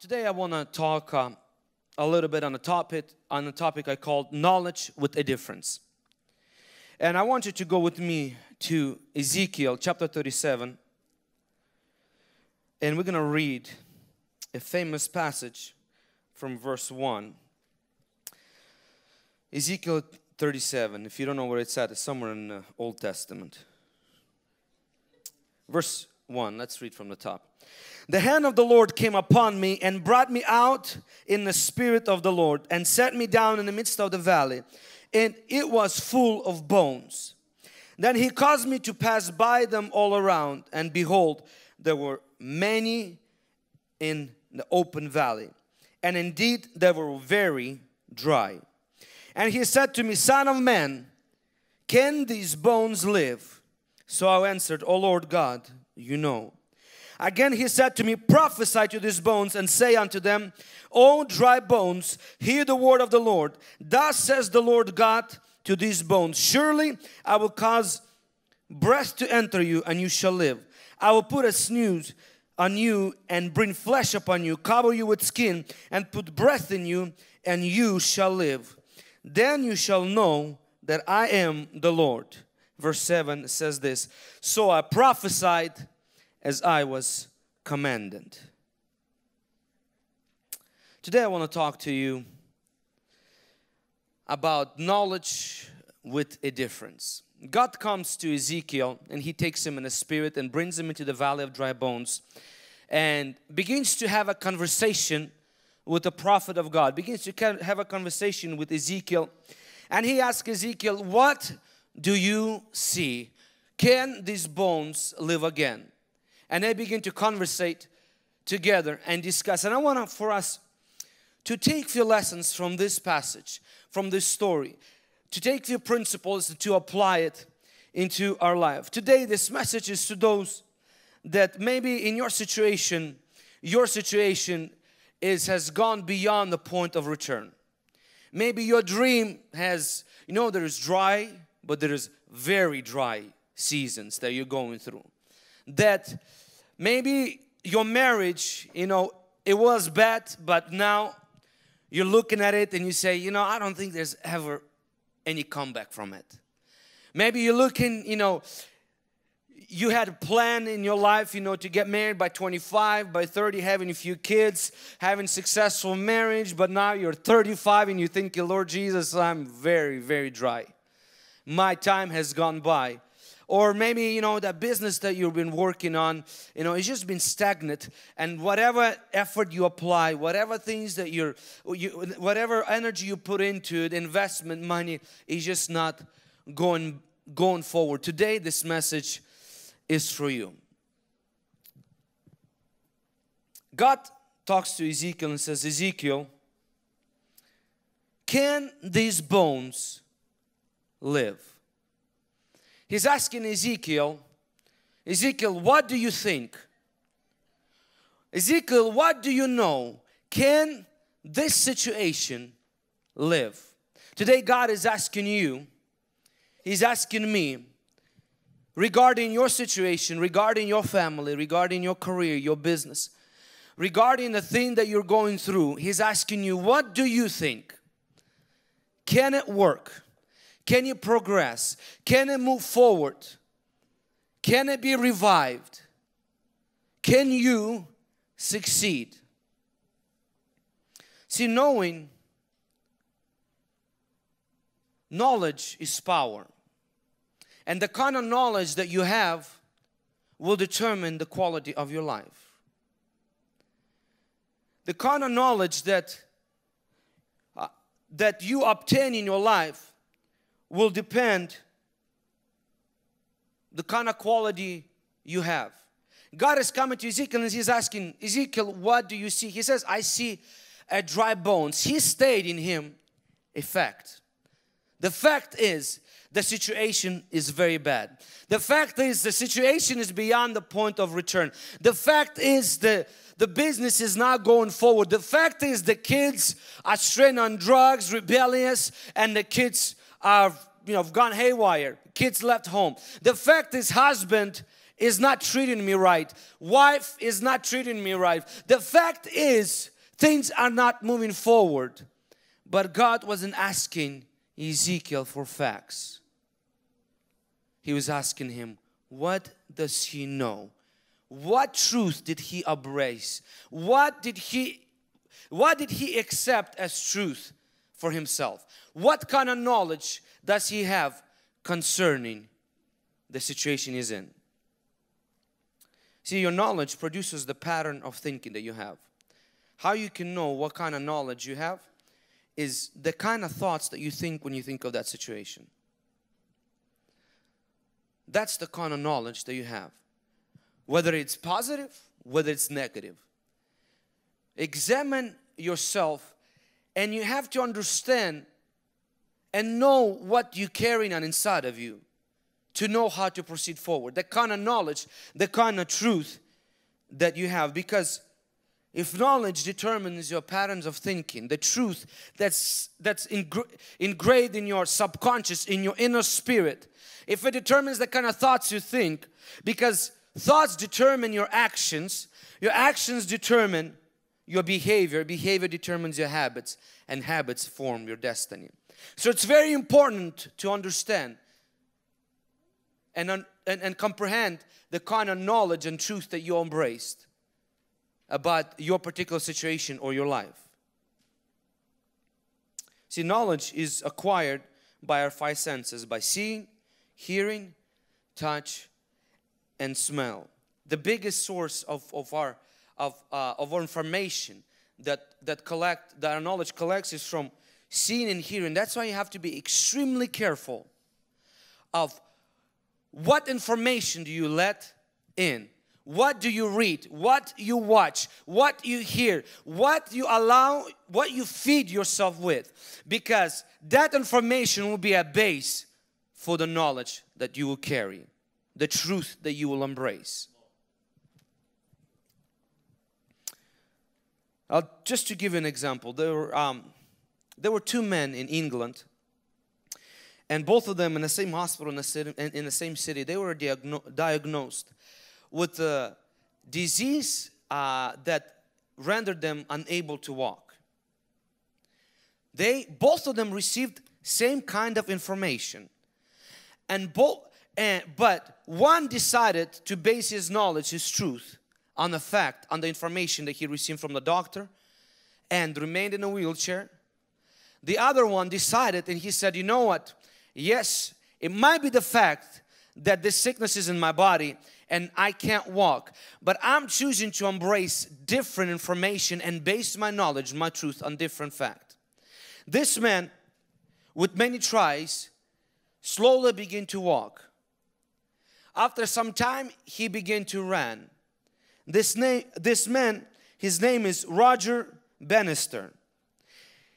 today I want to talk um, a little bit on a topic on a topic I called knowledge with a difference. And I want you to go with me to Ezekiel chapter 37 and we're going to read a famous passage from verse 1. Ezekiel 37. If you don't know where it's at, it's somewhere in the Old Testament. Verse 1, let's read from the top. The hand of the Lord came upon me and brought me out in the spirit of the Lord and set me down in the midst of the valley, and it was full of bones. Then he caused me to pass by them all around, and behold, there were many in the open valley, and indeed they were very dry. And he said to me, Son of man, can these bones live? So I answered, O Lord God, you know. Again he said to me, Prophesy to these bones and say unto them, O dry bones, hear the word of the Lord. Thus says the Lord God to these bones, Surely I will cause breath to enter you, and you shall live. I will put sinews on you and bring flesh upon you, cover you with skin, and put breath in you, and you shall live. Then you shall know that I am the Lord. Verse 7 says this So I prophesied as I was commanded. Today I want to talk to you about knowledge with a difference. God comes to Ezekiel and he takes him in a spirit and brings him into the valley of dry bones and begins to have a conversation with the prophet of God, begins to have a conversation with Ezekiel. And he asks Ezekiel, What do you see? Can these bones live again? And they begin to conversate together and discuss. And I want for us to take few lessons from this passage, from this story, to take few principles and to apply it into our life. Today, this message is to those that maybe in your situation, your situation is has gone beyond the point of return. Maybe your dream has, you know, there is dry, but there is very dry seasons that you're going through. That maybe your marriage, you know, it was bad, but now you're looking at it and you say, you know, I don't think there's ever any comeback from it. Maybe you're looking, you know, you had a plan in your life, you know, to get married by 25, by 30, having a few kids, having successful marriage, but now you're 35 and you think, Lord Jesus, I'm very, very dry. My time has gone by. Or maybe you know that business that you've been working on you know it's just been stagnant. And whatever effort you apply whatever things that you're you, whatever energy you put into it investment money is just not going going forward. Today this message is for you. God talks to ezekiel and says ezekiel can these bones live He's asking Ezekiel, Ezekiel, what do you think? Ezekiel, what do you know? Can this situation live? Today, God is asking you, He's asking me regarding your situation, regarding your family, regarding your career, your business, regarding the thing that you're going through. He's asking you, what do you think? Can it work? Can you progress? Can it move forward? Can it be revived? Can you succeed? See, knowing, knowledge is power. And the kind of knowledge that you have will determine the quality of your life. The kind of knowledge that, uh, that you obtain in your life will depend the kind of quality you have. God is coming to Ezekiel and he's asking, Ezekiel, what do you see? He says, I see a dry bones. He stayed in him a fact. The fact is, the situation is very bad. The fact is, the situation is beyond the point of return. The fact is, the, the business is not going forward. The fact is, the kids are straying on drugs, rebellious, and the kids are you know gone haywire kids left home the fact is husband is not treating me right. Wife is not treating me right. The fact is, things are not moving forward. But God wasn't asking Ezekiel for facts. He was asking him, what does he know? What truth did he embrace? What did he what did he accept as truth for himself? What kind of knowledge does he have concerning the situation he's in? See, your knowledge produces the pattern of thinking that you have. How you can know what kind of knowledge you have is the kind of thoughts that you think when you think of that situation. That's the kind of knowledge that you have. Whether it's positive, whether it's negative. Examine yourself and you have to understand and know what you're carrying on inside of you to know how to proceed forward. The kind of knowledge, the kind of truth that you have. Because if knowledge determines your patterns of thinking, the truth that's, that's engraved in your subconscious, in your inner spirit, if it determines the kind of thoughts you think, because thoughts determine your actions, your actions determine your behavior, behavior determines your habits, and habits form your destiny. So it's very important to understand and, and, and comprehend the kind of knowledge and truth that you embraced about your particular situation or your life. See, knowledge is acquired by our five senses by seeing, hearing, touch, and smell. The biggest source of, of, our, of, uh, of information that, that, collect, that our knowledge collects is from seeing and hearing. That's why you have to be extremely careful of what information do you let in? What do you read? What you watch? What you hear? What you allow, what you feed yourself with? Because that information will be a base for the knowledge that you will carry, the truth that you will embrace. I'll, just to give you an example, there were, um, there were two men in England and both of them in the same hospital in the, city, in the same city they were diagno diagnosed with a disease uh, that rendered them unable to walk. They both of them received same kind of information and both and but one decided to base his knowledge his truth on the fact on the information that he received from the doctor and remained in a wheelchair the other one decided and he said you know what Yes, it might be the fact that this sickness is in my body and I can't walk, but I'm choosing to embrace different information and base my knowledge, my truth on different fact. This man, with many tries, slowly began to walk. After some time, he began to run. This, name, this man, his name is Roger Bannister.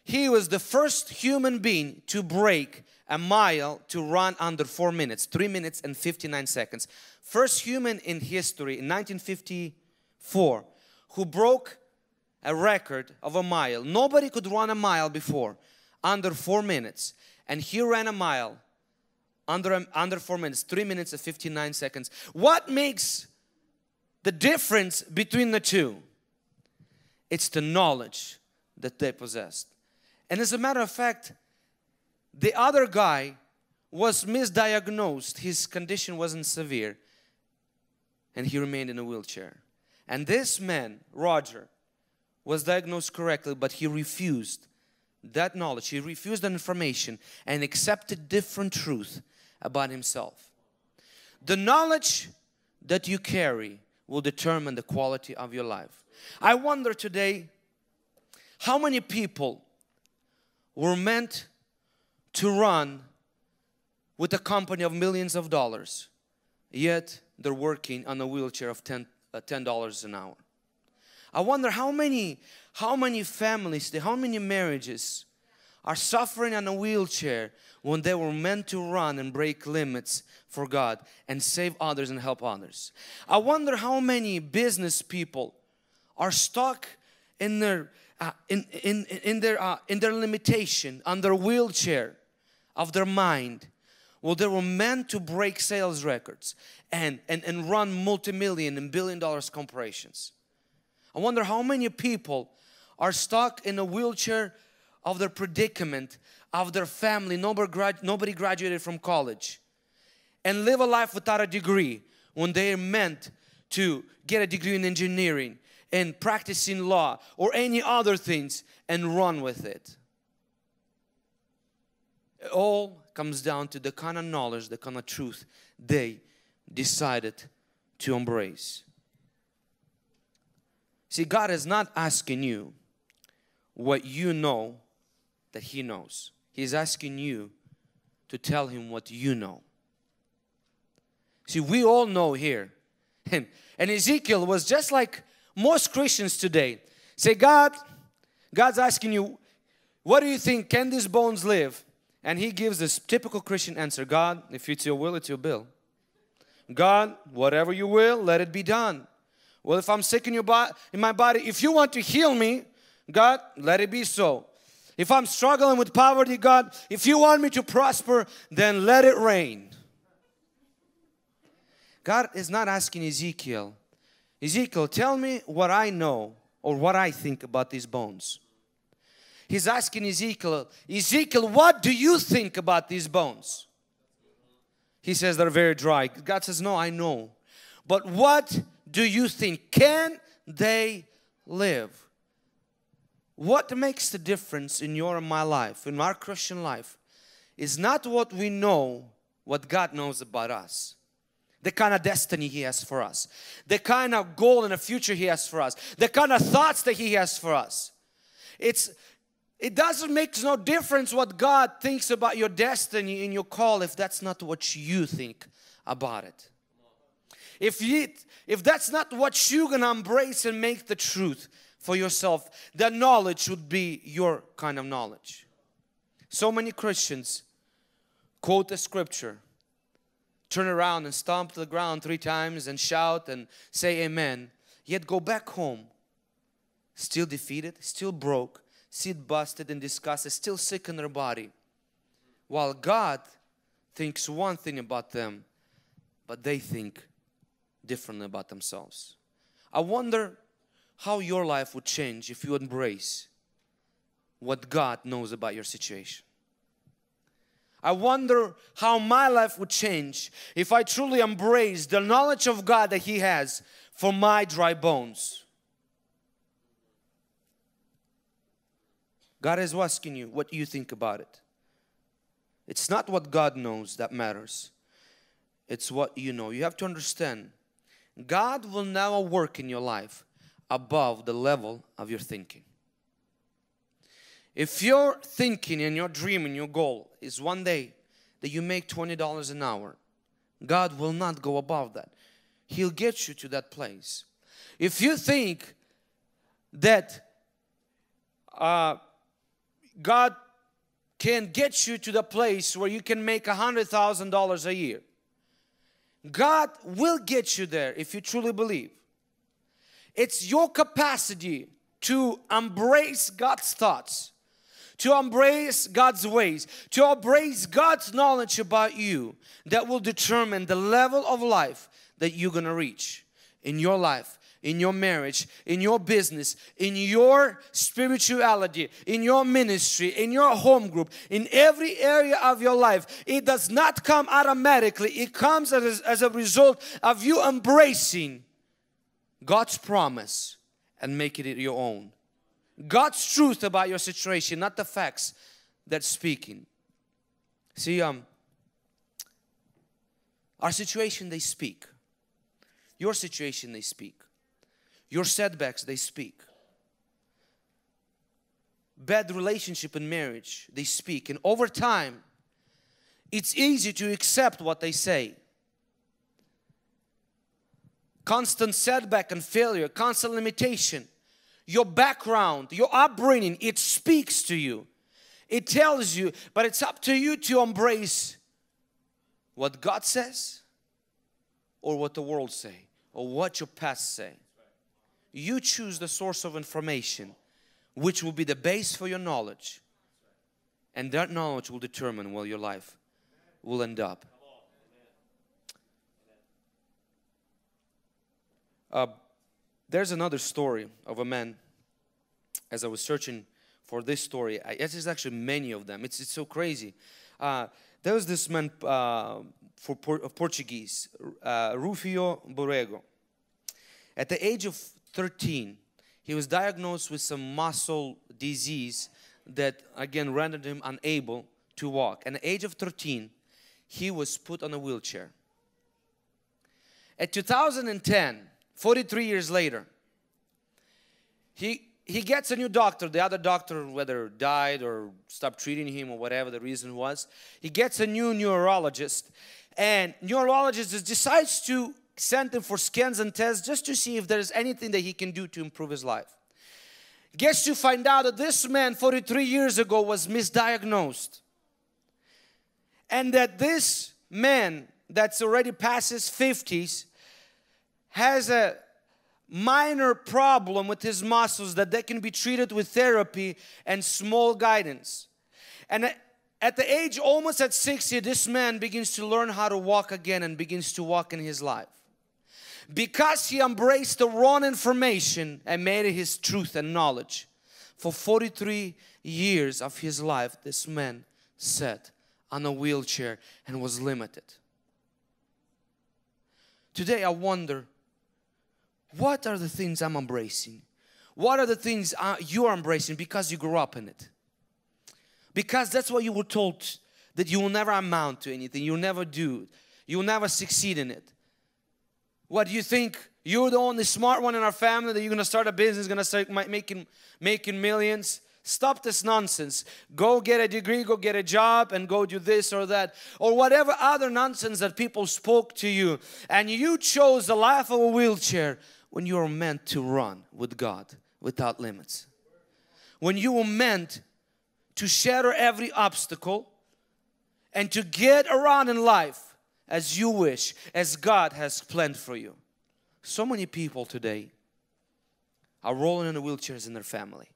He was the first human being to break a mile to run under 4 minutes, 3 minutes and 59 seconds. First human in history in 1954 who broke a record of a mile. Nobody could run a mile before under 4 minutes and he ran a mile under, under 4 minutes, 3 minutes and 59 seconds. What makes the difference between the two? It's the knowledge that they possessed. And as a matter of fact, the other guy was misdiagnosed. His condition wasn't severe and he remained in a wheelchair. And this man, Roger, was diagnosed correctly, but he refused that knowledge. He refused that information and accepted different truth about himself. The knowledge that you carry will determine the quality of your life. I wonder today how many people were meant to run with a company of millions of dollars, yet they're working on a wheelchair of 10 uh, $10 an hour. I wonder how many, how many families, how many marriages are suffering on a wheelchair when they were meant to run and break limits for God and save others and help others. I wonder how many business people are stuck in their uh, in, in, in, their, uh, in their limitation, on their wheelchair of their mind Well, they were meant to break sales records and, and, and run multi-million and billion dollars corporations. I wonder how many people are stuck in a wheelchair of their predicament, of their family, nobody, grad, nobody graduated from college and live a life without a degree when they are meant to get a degree in engineering and practicing law or any other things and run with it. It all comes down to the kind of knowledge, the kind of truth they decided to embrace. See, God is not asking you what you know that He knows. He's asking you to tell Him what you know. See, we all know here. And, Ezekiel was just like most Christians today. Say, God, God's asking you, what do you think? Can these bones live? And he gives this typical Christian answer God, if it's your will, it's your bill. God, whatever you will, let it be done. Well, if I'm sick in, your body, in my body, if you want to heal me, God, let it be so. If I'm struggling with poverty, God, if you want me to prosper, then let it rain. God is not asking Ezekiel, Ezekiel, tell me what I know or what I think about these bones. He's asking Ezekiel, Ezekiel, what do you think about these bones? He says they're very dry. God says, No, I know. But what do you think? Can they live? What makes the difference in your and my life, in our Christian life, is not what we know, what God knows about us the kind of destiny He has for us, the kind of goal in the future He has for us, the kind of thoughts that He has for us. It's it doesn't make no difference what God thinks about your destiny and your call if that's not what you think about it. If you, if that's not what you're gonna embrace and make the truth for yourself, that knowledge would be your kind of knowledge. So many Christians quote the scripture turn around and stomp to the ground three times and shout and say amen, yet go back home still defeated, still broke, still busted and disgusted, still sick in their body. While God thinks one thing about them, but they think differently about themselves. I wonder how your life would change if you embrace what God knows about your situation. I wonder how my life would change if I truly embrace the knowledge of God that He has for my dry bones. God is asking you what you think about it. It's not what God knows that matters, it's what you know. You have to understand God will never work in your life above the level of your thinking. If your thinking and your dream and your goal is one day that you make $20 an hour, God will not go above that. He'll get you to that place. If you think that uh, God can get you to the place where you can make a $100,000 a year, God will get you there if you truly believe. It's your capacity to embrace God's thoughts to embrace God's ways, to embrace God's knowledge about you that will determine the level of life that you're gonna reach in your life in your marriage, in your business, in your spirituality, in your ministry, in your home group, in every area of your life. It does not come automatically, it comes as, as a result of you embracing God's promise and make it your own. God's truth about your situation, not the facts that's speaking. See, um, our situation they speak. Your situation they speak. Your setbacks they speak. Bad relationship in marriage they speak. And over time, it's easy to accept what they say. Constant setback and failure, constant limitation your background, your upbringing, it speaks to you. It tells you, but it's up to you to embrace what God says or what the world say or what your past say. You choose the source of information which will be the base for your knowledge and that knowledge will determine where your life will end up. Uh, there's another story of a man. As I was searching for this story, I, there's actually many of them. It's, it's so crazy. Uh, there was this man uh, for of Portuguese, uh, Rufino Borrego. At the age of 13, he was diagnosed with some muscle disease that again rendered him unable to walk. At the age of 13, he was put on a wheelchair. At 2010, 43 years later, he, he gets a new doctor. The other doctor, whether died or stopped treating him or whatever the reason was, he gets a new neurologist. And neurologist decides to send him for scans and tests just to see if there's anything that he can do to improve his life. Gets to find out that this man 43 years ago was misdiagnosed. And that this man that's already past his 50s has a minor problem with his muscles that they can be treated with therapy and small guidance. And at the age almost at 60, this man begins to learn how to walk again and begins to walk in his life. Because he embraced the wrong information and made it his truth and knowledge. For 43 years of his life, this man sat on a wheelchair and was limited. Today I wonder what are the things I'm embracing? What are the things uh, you're embracing because you grew up in it? Because that's what you were told that you will never amount to anything, you'll never do, you'll never succeed in it. What do you think? You're the only smart one in our family that you're gonna start a business, gonna start making making millions. Stop this nonsense. Go get a degree, go get a job, and go do this or that, or whatever other nonsense that people spoke to you. And you chose the life of a wheelchair when you are meant to run with God without limits. When you were meant to shatter every obstacle and to get around in life as you wish, as God has planned for you. So many people today are rolling in the wheelchairs in their family.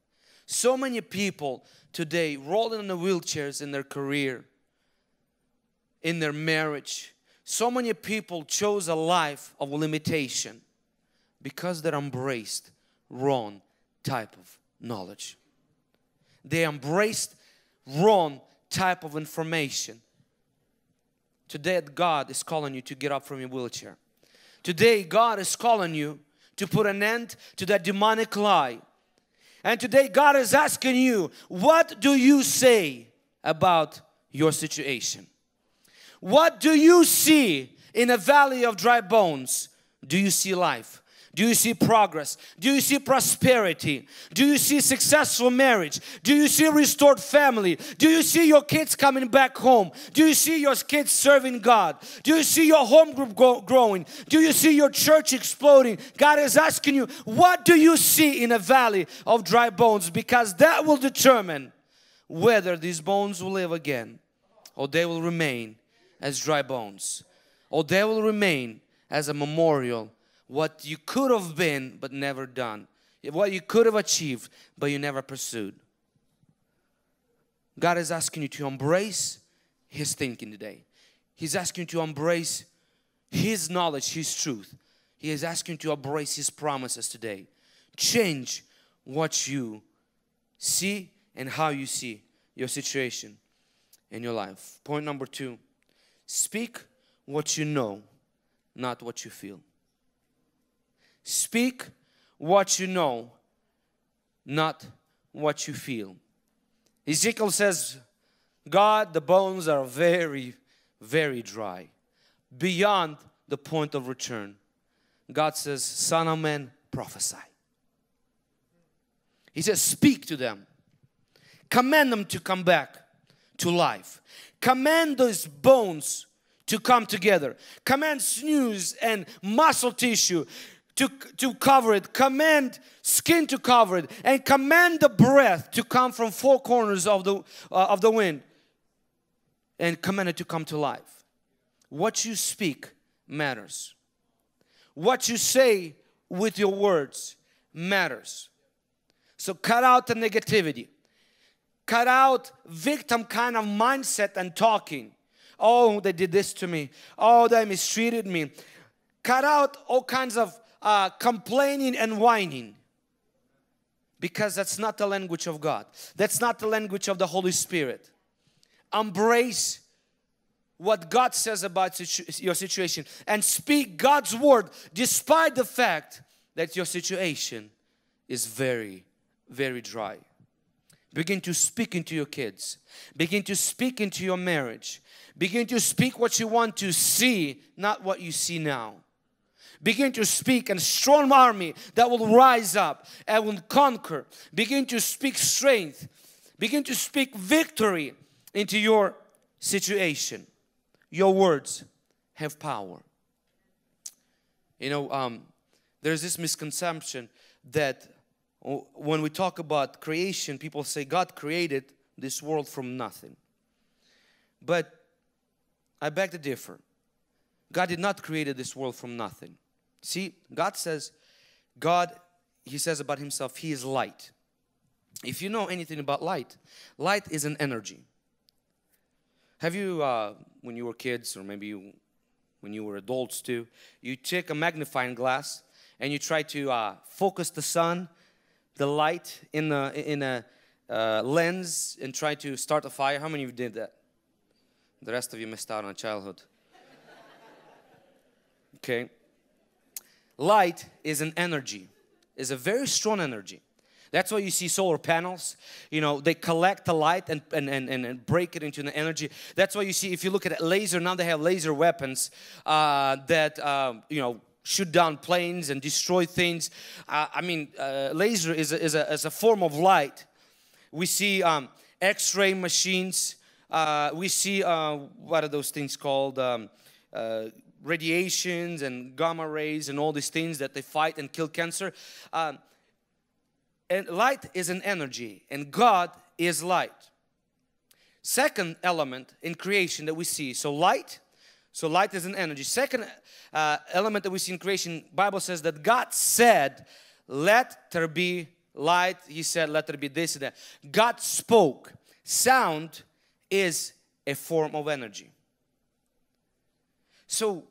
So many people today rolling in the wheelchairs in their career, in their marriage. So many people chose a life of limitation because they embraced wrong type of knowledge. They embraced wrong type of information. Today God is calling you to get up from your wheelchair. Today God is calling you to put an end to that demonic lie. And today God is asking you, what do you say about your situation? What do you see in a valley of dry bones? Do you see life? Do you see progress? Do you see prosperity? Do you see successful marriage? Do you see restored family? Do you see your kids coming back home? Do you see your kids serving God? Do you see your home group growing? Do you see your church exploding? God is asking you, what do you see in a valley of dry bones? Because that will determine whether these bones will live again or they will remain as dry bones or they will remain as a memorial what you could have been but never done, what you could have achieved but you never pursued. God is asking you to embrace His thinking today. He's asking you to embrace His knowledge, His truth. He is asking you to embrace His promises today. Change what you see and how you see your situation in your life. Point number two speak what you know, not what you feel. Speak what you know, not what you feel. Ezekiel says, God, the bones are very, very dry, beyond the point of return. God says, Son of man, prophesy. He says, Speak to them, command them to come back to life, command those bones to come together, command sinews and muscle tissue to, to cover it, command skin to cover it, and command the breath to come from four corners of the, uh, of the wind and command it to come to life. What you speak matters. What you say with your words matters. So cut out the negativity. Cut out victim kind of mindset and talking. Oh, they did this to me. Oh, they mistreated me. Cut out all kinds of uh, complaining and whining because that's not the language of God. That's not the language of the Holy Spirit. Embrace what God says about situ your situation and speak God's word despite the fact that your situation is very, very dry. Begin to speak into your kids. Begin to speak into your marriage. Begin to speak what you want to see, not what you see now. Begin to speak a strong army that will rise up and will conquer. Begin to speak strength. Begin to speak victory into your situation. Your words have power. You know, um, there's this misconception that when we talk about creation, people say God created this world from nothing. But I beg to differ. God did not create this world from nothing. See, God says, God, He says about Himself, He is light. If you know anything about light, light is an energy. Have you, uh, when you were kids, or maybe you, when you were adults too, you take a magnifying glass and you try to uh, focus the sun, the light in a, in a uh, lens and try to start a fire? How many of you did that? The rest of you missed out on childhood. Okay. Light is an energy, is a very strong energy. That's why you see solar panels, you know, they collect the light and, and, and, and break it into an energy. That's why you see, if you look at laser, now they have laser weapons uh, that, uh, you know, shoot down planes and destroy things. Uh, I mean, uh, laser is a, is, a, is a form of light. We see um, x-ray machines. Uh, we see, uh, what are those things called? Um, radiations and gamma rays and all these things that they fight and kill cancer. Um, and light is an energy and God is light. Second element in creation that we see, so light, so light is an energy. Second uh, element that we see in creation, Bible says that God said, let there be light. He said, let there be this and that. God spoke. Sound is a form of energy. So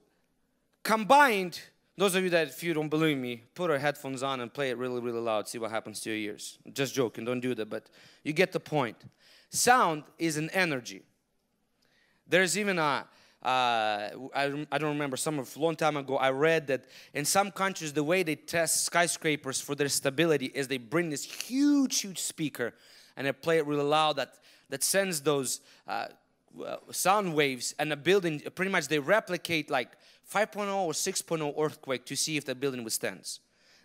combined those of you that if you don't believe me put our headphones on and play it really really loud see what happens to your ears. Just joking don't do that but you get the point. Sound is an energy. There's even a uh, I, I don't remember some a long time ago I read that in some countries the way they test skyscrapers for their stability is they bring this huge huge speaker and they play it really loud that that sends those uh, sound waves and a building pretty much they replicate like 5.0 or 6.0 earthquake to see if the building withstands.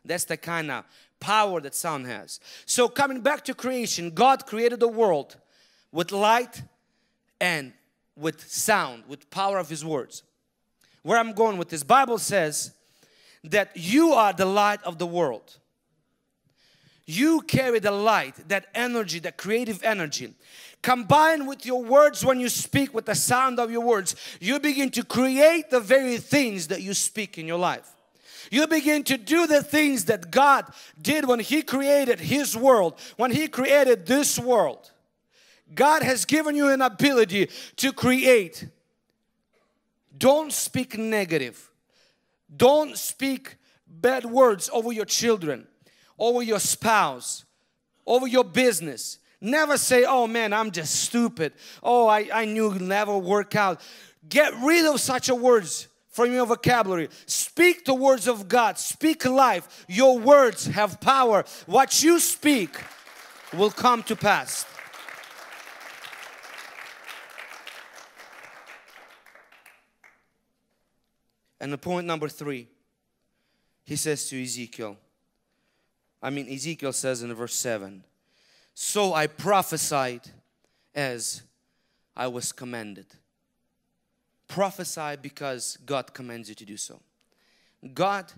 That's the kind of power that sound has. So coming back to creation, God created the world with light and with sound, with power of His words. Where I'm going with this, Bible says that you are the light of the world. You carry the light, that energy, that creative energy. Combined with your words when you speak, with the sound of your words, you begin to create the very things that you speak in your life. You begin to do the things that God did when He created His world, when He created this world. God has given you an ability to create. Don't speak negative. Don't speak bad words over your children, over your spouse, over your business. Never say, oh man, I'm just stupid. Oh, I, I knew it'd never work out. Get rid of such a words from your vocabulary. Speak the words of God. Speak life. Your words have power. What you speak will come to pass. And the point number three, he says to Ezekiel, I mean, Ezekiel says in verse 7 so I prophesied as I was commanded. Prophesy because God commands you to do so. God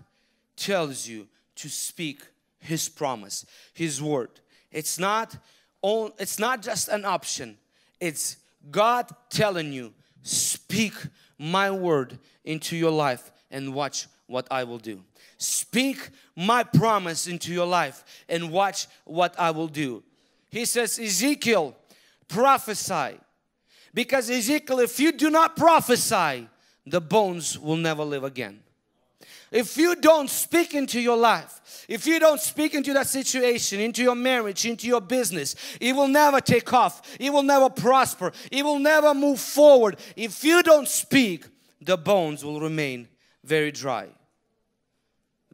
tells you to speak His promise, His word. It's not, all, it's not just an option. It's God telling you, speak my word into your life and watch what I will do. Speak my promise into your life and watch what I will do. He says, Ezekiel, prophesy. Because Ezekiel, if you do not prophesy, the bones will never live again. If you don't speak into your life, if you don't speak into that situation, into your marriage, into your business, it will never take off. It will never prosper. It will never move forward. If you don't speak, the bones will remain very dry.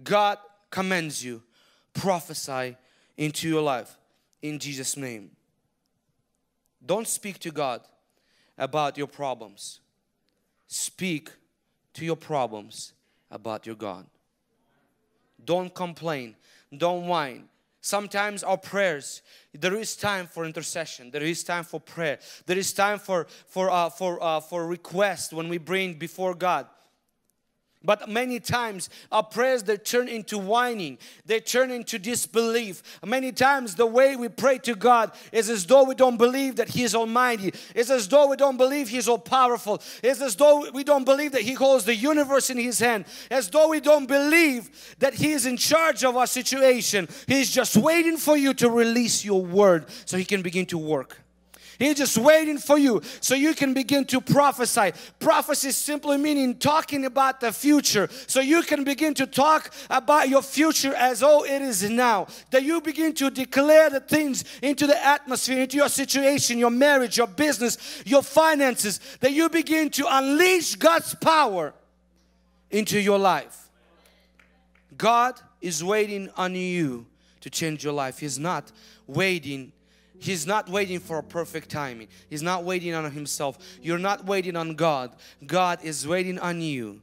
God commends you, prophesy into your life in Jesus' name. Don't speak to God about your problems. Speak to your problems about your God. Don't complain. Don't whine. Sometimes our prayers, there is time for intercession. There is time for prayer. There is time for for uh, for uh, for request when we bring before God. But many times our prayers they turn into whining, they turn into disbelief. Many times the way we pray to God is as though we don't believe that He is Almighty. It's as though we don't believe He's all powerful. It's as though we don't believe that He holds the universe in His hand. As though we don't believe that He is in charge of our situation. He's just waiting for you to release your word so He can begin to work. He's just waiting for you so you can begin to prophesy. Prophecy simply meaning talking about the future. So you can begin to talk about your future as though it is now. That you begin to declare the things into the atmosphere, into your situation, your marriage, your business, your finances. That you begin to unleash God's power into your life. God is waiting on you to change your life. He's not waiting He's not waiting for a perfect timing. He's not waiting on himself. You're not waiting on God. God is waiting on you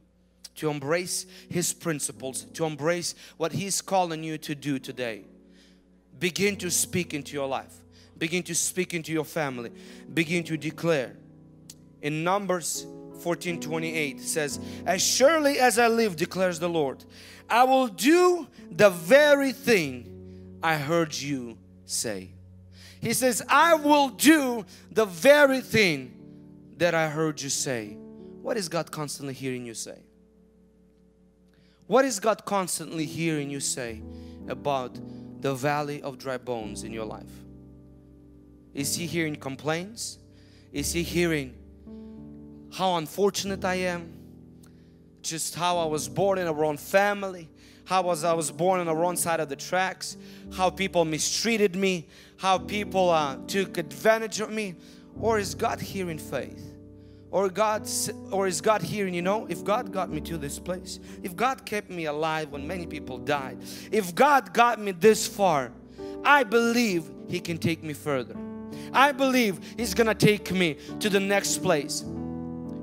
to embrace His principles, to embrace what He's calling you to do today. Begin to speak into your life. Begin to speak into your family. Begin to declare. In Numbers 14 28 says, As surely as I live, declares the Lord, I will do the very thing I heard you say. He says, I will do the very thing that I heard you say. What is God constantly hearing you say? What is God constantly hearing you say about the valley of dry bones in your life? Is He hearing complaints? Is He hearing how unfortunate I am? Just how I was born in a wrong family? How was I was born on the wrong side of the tracks, how people mistreated me, how people uh, took advantage of me, or is God here in faith? Or God, or is God hearing, you know, if God got me to this place, if God kept me alive when many people died, if God got me this far, I believe He can take me further. I believe He's gonna take me to the next place.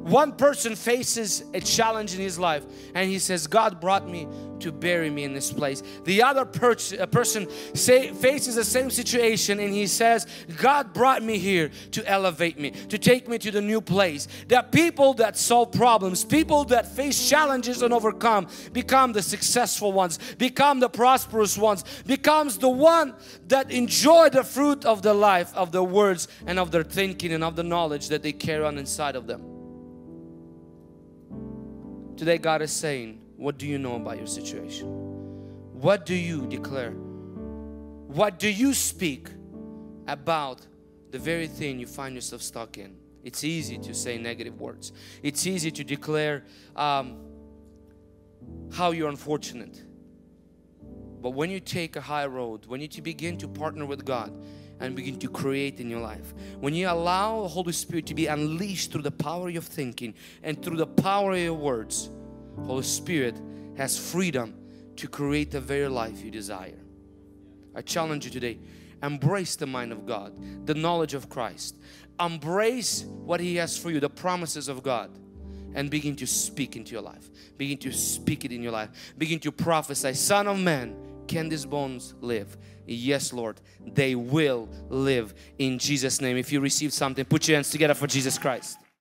One person faces a challenge in his life and he says, God brought me to bury me in this place. The other per person say, faces the same situation and he says, God brought me here to elevate me, to take me to the new place. That people that solve problems, people that face challenges and overcome, become the successful ones, become the prosperous ones, becomes the one that enjoy the fruit of the life, of the words and of their thinking and of the knowledge that they carry on inside of them. Today God is saying, what do you know about your situation? What do you declare? What do you speak about the very thing you find yourself stuck in? It's easy to say negative words. It's easy to declare um, how you're unfortunate. But when you take a high road, when you begin to partner with God, and begin to create in your life. When you allow the Holy Spirit to be unleashed through the power of your thinking and through the power of your words, Holy Spirit has freedom to create the very life you desire. I challenge you today, embrace the mind of God, the knowledge of Christ. Embrace what He has for you, the promises of God and begin to speak into your life. Begin to speak it in your life. Begin to prophesy, Son of man, can these bones live? Yes, Lord, they will live in Jesus' name. If you received something, put your hands together for Jesus Christ.